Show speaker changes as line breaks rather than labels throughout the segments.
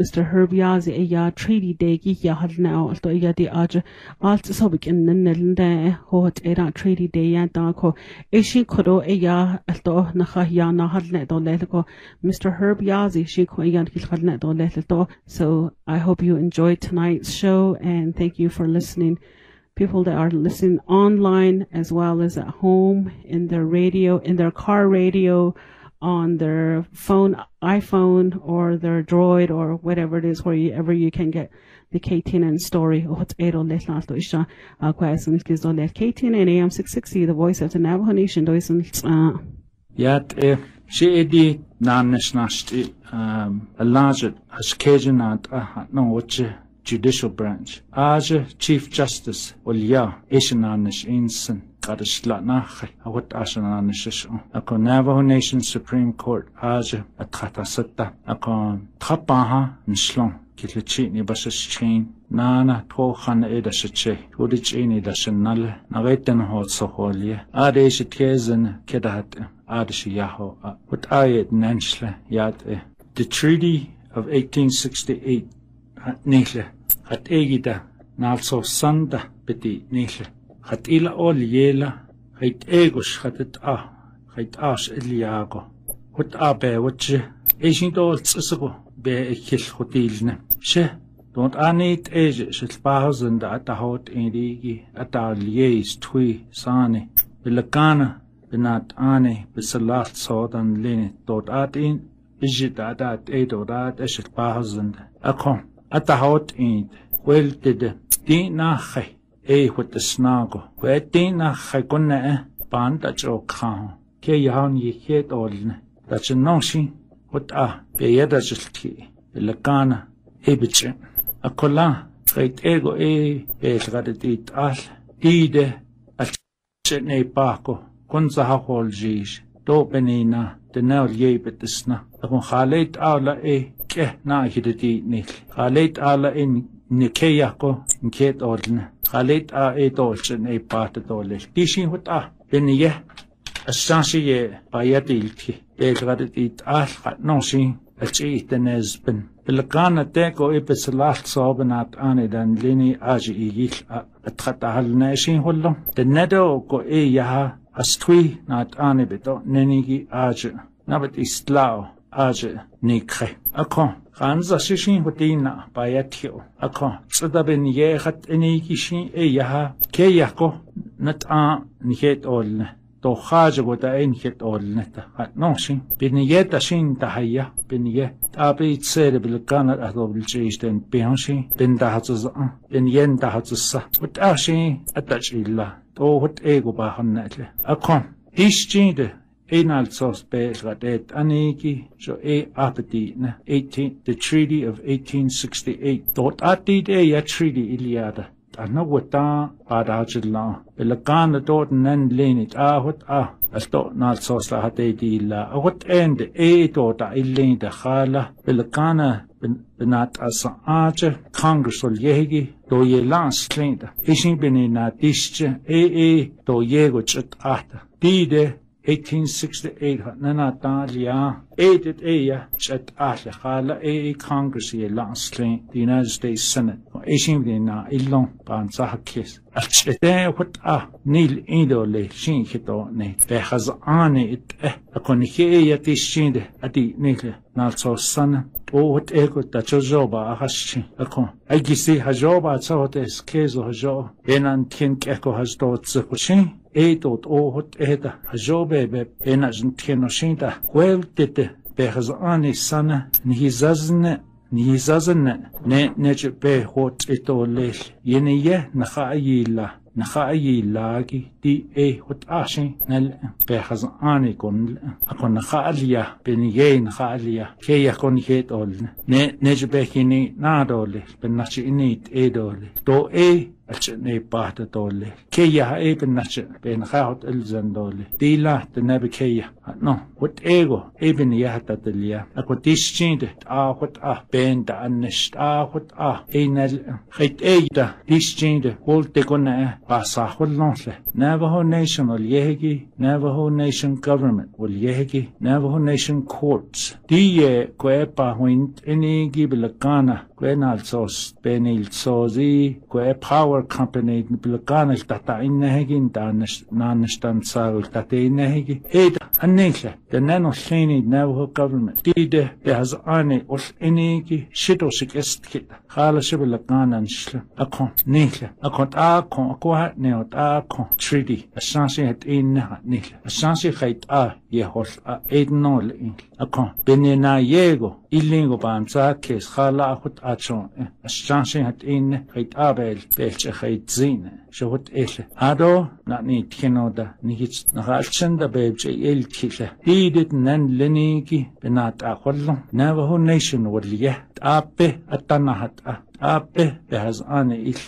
Mr. Herb yazi eya treaty degi ya halna alto eya di aja alt sobik in nennelnde hot era treaty de ya da ko eshi kodo eya alto nakha ya na halna do le ko Mr. Herb yazi shi ko eya kil halna do le to so I hope you enjoyed tonight's show and thank you for listening people that are listening online as well as at home in their radio in their car radio on their phone, iPhone or their Droid or whatever it is, wherever you can get the KTNN story. KTNN AM 660, the voice of the Navajo Nation. Uh, Yet, if she edi nan nashnashti, eh, um, alajit, ashkejanat, ahat, no, what's judicial branch. As Chief Justice, Ulya, Ishananish Inson. qarislanaxi awat asananissas ako Navajo Nation Supreme Court aja atqatasatta ako tqapaha nslong килчини бассчийн наана тохан эдасчэ удичини дасаннал нагайтэн хоцохолия адеш тезен кедат адеш яхо ут айет нэншле яд э. the treaty of 1868 нэхлэ хат эгида наалсоссанда бити нэхлэ خطيلا اول يلا خيت ايغوش خطت اه خيت اش الياغو خط ا بي وتش ايشين دول تسسغو بي اكل خطيلنا شه دونت انيت ايج شل باهزن دا تاوت انديغي اتا ليس توي ساني بلكانا بنات اني بسلاث صوتن لين دوت اتين بجد ادات اي دوت اشل باهزن اكون اتاوت اند ويلتد دي ناخي ei hwyt y snago. Wedyn a chai gwne e, eh? ba'n da jo cao. Ke iawn i hed o lyne. Da jy nong sy'n a be e da jyll ti. Y lygana e bydryn. A cwla, gait ego e be eich gada dyd all. Dyd e, a chyn ei bako. Gwn za ha hwol jyj. Do ben e na, dyna o lyei bydd ysna. Ac mwn chaleid awla e, ke na hyd y dyd nill. Chaleid awla e никеяко нкет орлна халит а эдолчен э паттолэл тишин хут а бение ассансие паятилти элгарэт ит аалха нонсин алчиитэнэсбен Илгаана тэко эпсэлаалт сообнаат анидан лини ажи игил атхатаалнаашин хулло тэнэдоко э, э яха астви наат анибето нэниги ажи набат истлао ажи никре ако ганза шишин хутина паятхио ако цэдабен яхат энигиши э яха ке яко нат а нихет олна то хаажго та эн хет олна та ношин биние та шин та хая биние та би цэр бил канат ахлобилж истен бянши бин та хацус бин ен та хацусса ут аши атач илла то хут эго ба ханнатле ако ишчинд 51 radet Anegi, so e A na 18, the Treaty of 1868. dot atide A Treaty Iliada. Anna Wata Adajila, Belagana dot and Lenit Ahut Ah, as Dortnal Sosa la Ahut End e A Dorta Ilin de Hala, Belagana benat as aja Congress ol yegi do ye lans trinda. Ishin benina dische e e do yego chut ata. Dide 1868 na Ædet æger at alle regler æg kongress i landslag, the United States Senate. Og æsing vi na ilong barn så har kæs. Alt det er hut a nil indole sin hito ne. Det har ane et æ. Og kun ikke æger det sinde at de nil nalso sanne. Oot ego da chojoba ahashi ako. Agisi hajoba tsahot es kezo hajo. Enan tink eko hajdo tsukushi. Eidot oot eda hajobe be enajn tino shinda. Huel tete behaz ani sana nihizazne nihizazne نج nece behot etolel yeni ye nahayila نخاي لاغي دي اي هوت اشي نل بخز كون اكون نخاليا بنيين نخاليا كي يكون هيت اول نجبهيني نادول بنشي انيت اي دول دو اي أجني بات دولي كيا إبن نش بين خاوت إلزن دولي دي لا تنبي كيا نو وات إيغو إبن يهتا دليا أكو تيشتيند آه وات آه بين دا أنشت آه وات آه إينا خيت إيدا تيشتيند قول تيكونا باسا خلون له Navajo Nation واليهجي Navajo Nation Government واليهجي Navajo Nation Courts دي كويبا وين إني جيب لكانا Gwen alsos ben il sozi que power company bilganil tata innehin danas nanistan saul tata innehin hed annenhle The Nanoshini Navajo government dide de has ani os enigi shidosik estkit halasibla ganan shla akon nihla akon akon akwa neot akon tridi asansi het inna nihla asansi khait a yehol a ednol in akon benena yego illingo bamsa kes khala akut achon asansi het inna khait abel belche khait zine шууд эл адо нани тхинода нигич нагалчанда бэвж эл тхила дидэд нан лениги бинат ахваллу наваху нэшн урлия аппе аттанахат а аппе бэхаз ана ил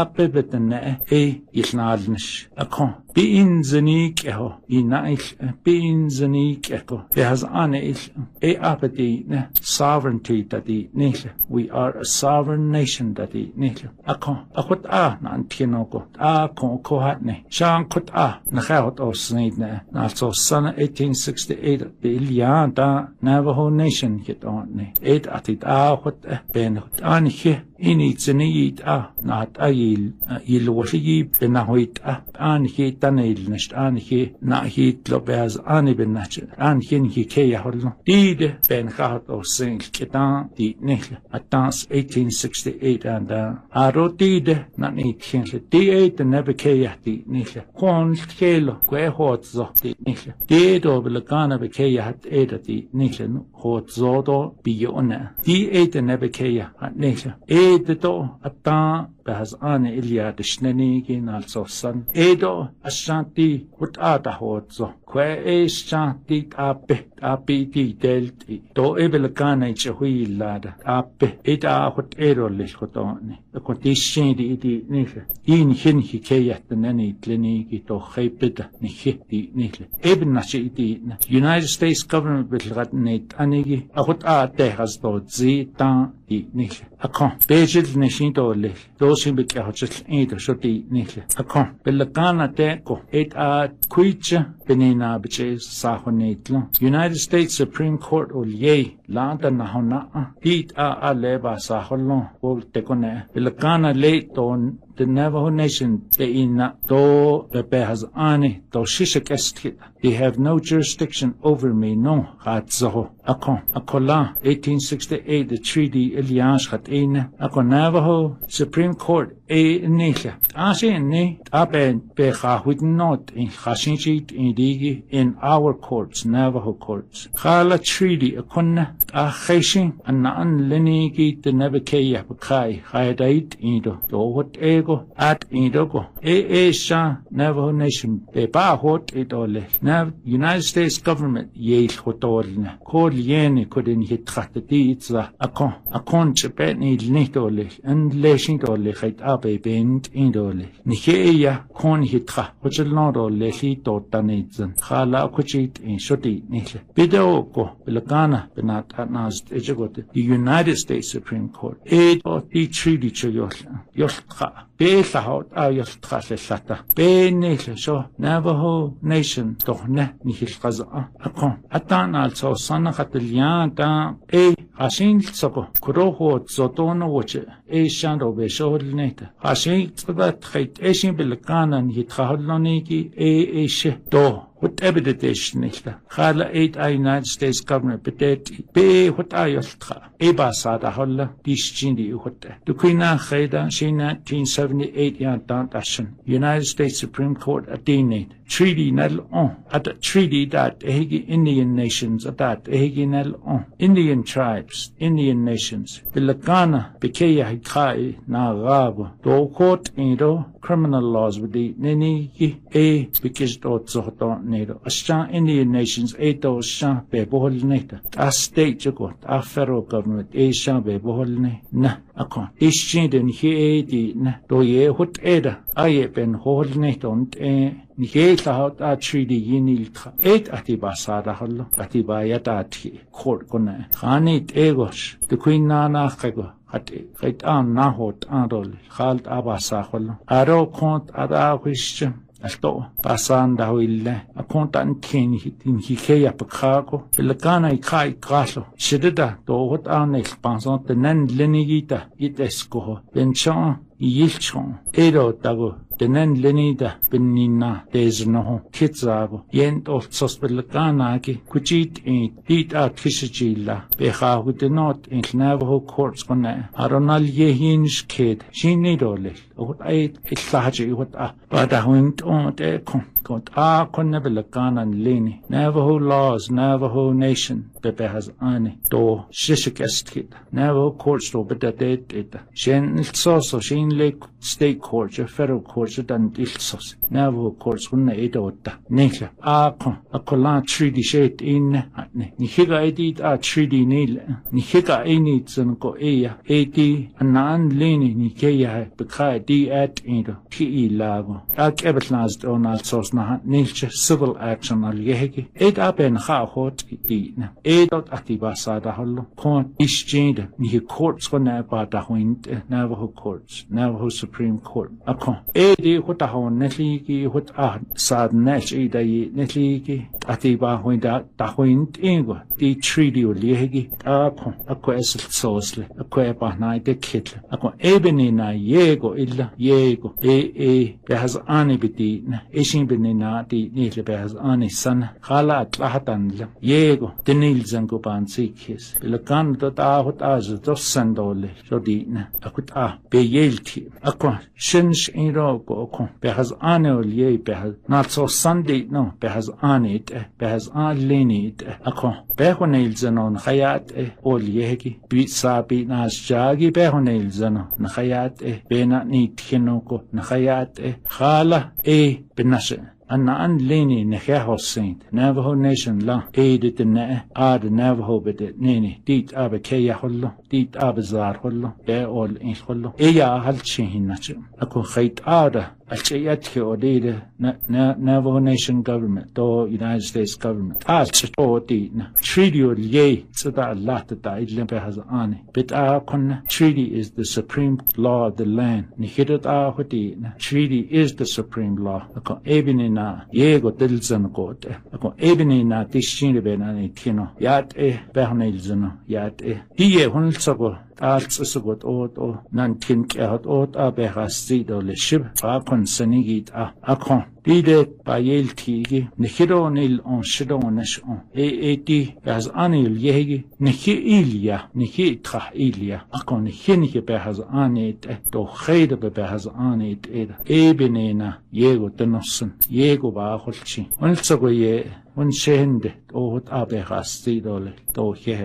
аппе бэтэнэ э илнаалнш акон بإنزنيكه إنائش بإنزنيكه بهز أنائش أي أبدينا sovereignty تدي نيشة we are a sovereign nation تدي نيشة أكون أكوت آه نان تينوكو آكون كوهاتني شان كوت آه نخاوت أو سنيدنا نالسو سنة 1868 بإليان دا نافهو nation كتوني إيد أتيد آه كوت بين كوت آنيشي инитсинигит а наат аил илгулигип нахуит а анхи танилнаш анхи нахит лобяз ани беннач анхин хи кеяхорлно диде бен хат осен кетан ди нехле атанс 1868 анда аро диде нанит хинле ди эйт небе кеяхти нехле кон кело кое хот зохти нехле ди добеле кана бе кеяхт эйда ди нехле хот зодо биона ди эйт небе кеяхт нехле البيت بتوعه الطعن بهز آن ایلیا دشننی گین السوسن ایدو اشانتی کت آده هوتزو که ایش شانتی تابه تابی تی دلتی دو ایبل کانه چهوی لادا تابه ایت آخوت ایرو لیش خطانی اکن تیشین دی ایدی نیشه این هین هی کیت ننی تلنی گی تو خیبدا نیخی دی نیشه ایبن نشه ایدی نه United States government بلغت نیت انیگی اخوت آده هز دو زیتان دی نیشه اکن بیجل نشین دو لیش دو dosin bit ka hotel en der so de nikle akon belagana de ko et a kuicha United States Supreme Court ulyei lanta nahonaa hit a a saholon ul tekone. Ilakana late on the Navajo Nation te ina to pepe has ani to shishak estkit. They have no jurisdiction over me no hatzaho. Ako akola 1868 the treaty Elias hat ina ako Navajo Supreme Court e nihla. Asi ni apen pe khahwit not in khashinchit in digi in our courts, Navajo courts. Kala treaty akunna a khashin an an the de nebekeya bakai hayadait indo dohot ego at indogo. E e sha Navajo nation be ba hot ole. Nav United States government yel hotolna. Kol yene in hit a itza akon akon chepetni lnitole an leshindole khait abe bend indole. Nikeya kon hitra. Hojelnoro lehi dotane зэн хала кучит ин шоти нэхлэ бидео ко пелкана пенат аназ эжэгот the united states supreme court 843 дичэ ёл ёлка пеллахот аажертхааллата пеенниллсо навахо nation тохна нихилқаза ақон атаанаалсо санахатилиаата э ашинлцого крохот зотоновоч эшанробешорлнета ашинцбат хайт эшин белканан хитхаоллоники э эш то whatever the nation illa qala eight i united states governor bidet be what hota yolta e basa da holla disjin di hota to kuina kheda she 1978 yan dan dashin united states supreme court adini treaty nel on at a treaty that hegi indian nations at that hegi nel on indian tribes indian nations bilakana bikeya hikai na rab do court indo criminal laws with the nini ki a because to to nero asha Indian nations a to sha be bohol ta a state jo jago a federal government a sha be bohol ne na a ko is e chin den he a di na to ye hot e da a ye ben hol neta und e ta hot a tridi yinil tra. Et a ti basada hallo. Ati bayata ati. Kort gona. Hanit egos. Dukuin nana go at rigt an nahot anrol khalt abasakhol aro khont ada khishch alto pasan da huilla akontan ken hitin hike yapkhako elkana ikai kaso shidda tohot an expansion tenan lenigita itesko benchon yilchon ero tago тенен ленида пеннина тезнохо хитсааго йент олтсос пеллекаанаки кучит ит ит ат хишижила бехаагутенот инхнаавхо корс гона аронал ехинш кед шиниролэл Ugot ait illahaji ugot a bada huint on de kon got a konne belakanan leni. Navajo laws, Navajo nation bebe has ani do shishikest kit. Navajo court store bede det it. Shen ilsos o shen lake state court or federal court dan ilsos. Navajo courts hunna ida otta. Nehla a kon a kola treaty shet in atne. Nihiga edit a treaty nil. Nihiga enit zan go eya. Edi anan leni nikeya bekai ingo ki PE lago do kebetlas sos Sosna nilche civil action al yeheki et aben kha hot ki na et dot atibasa da hollo kon ischind ni courts ko na ba da hoint Navajo courts Navajo Supreme Court akon e di hota ho netli ki hot ah sad nesh e da yi netli ki atiba hoint da in ingo di treaty ul yeheki a akon a sosle a ko ba na de kitle. akon kon ebeni na yego il nihla yego e e behaz ani bidina eshin binina di nihla has ani san khala atlahatan la yego denil zango bansikes lekan da da hot az do sandole jodina akut a beyelti akwa shinsh inro ko ko behaz ani ol ye behaz natso sandi no behaz ani it behaz ani lenit akwa behunilzano nakhayat eh olyehki bisapi nasjagi behunilzano nakhayat eh bena nithinoko nakhayat eh khala eh benashe أن أن ليني نخيه السينت نافهو نيشن لا إيدت النأ آد نافهو بدت نيني ديت أبا كي يحلو ديت آب زار خلو يا أول إنش خلو إيا هل شيء نشم أكون خيط آرة الشيءات كأوليدة نا نافو نيشن government تو United States government آل شتو دينا treaty ليه سدا الله تدا إلين بهذا آني بيت آه كنا treaty is the supreme law of the land نخيرت آه دينا treaty is the supreme law أكون إبني نا يego تلزن قوت أكون إبني نا تشين بينا نتينو يات إيه بهنا يلزنو يات إيه ديه هنل хэлцээгөө аалцсгод оод оо нантин кэот оод аберасидолэшиб факон санигит а акон биде баелтиги нэхиронил оншидонэш он э эти газ анил еги нэхи илья нэхи тра илья акон нэхинхи бехаз анит то хейде бехаз анит эда эбенена его тэноссэн его баахулчи онэлцээгөө е он шэхэнд оот аберасидолэ то хэ